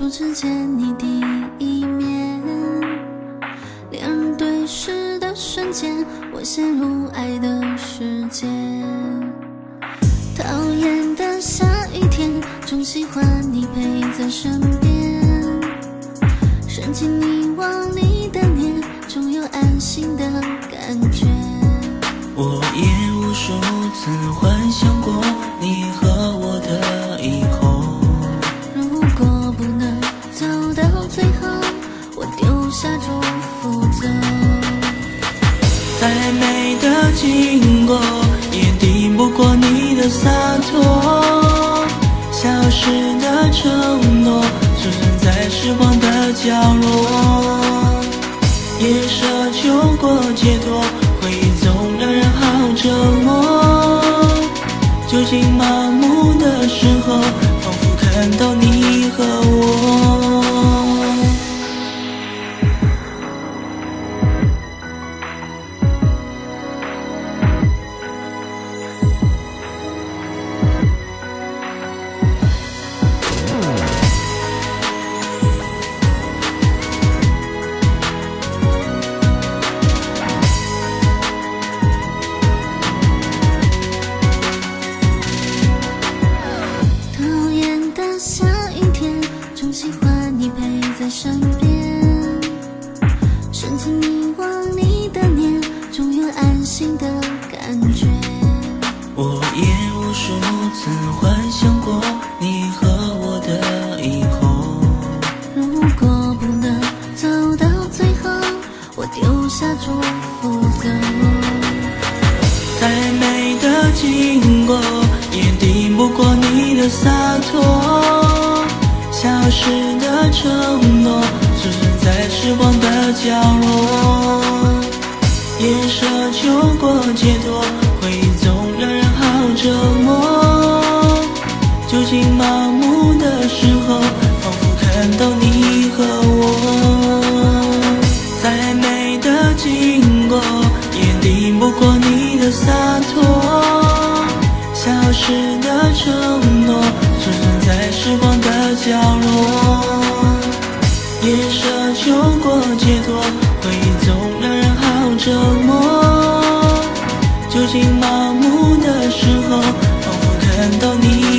初次见你第一面，两人对视的瞬间，我陷入爱的世界。讨厌的下雨天，总喜欢你陪在身边，深情凝望你的脸，总有安心的感觉。我也无数次幻想过你和再美的经过，也抵不过你的洒脱。消失的承诺，储存在时光的角落。也奢求过解脱，回忆总让人好折磨。酒精麻在身边，深情凝望你的脸，总有安心的感觉。我也无数次幻想过你和我的以后。如果不能走到最后，我丢下祝福走。再美的经过，也抵不过你的洒脱。消失的承诺，只存在时光的角落。也奢求过解脱，回忆总让人好折磨。酒精麻木的时候，仿佛看到你和我。再美的经过，也抵不过你的洒脱。消失的承诺，角落，夜奢求过解脱，回忆总让人好折磨。酒精麻木的时候，仿佛看到你。